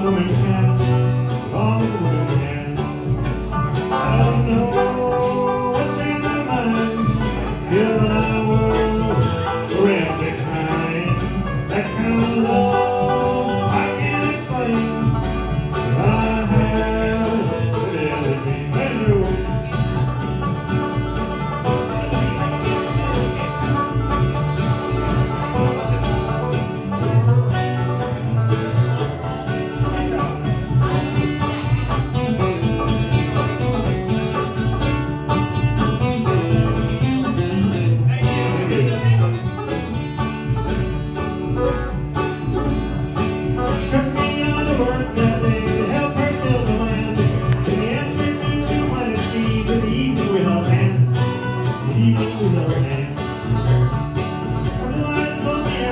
to the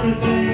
never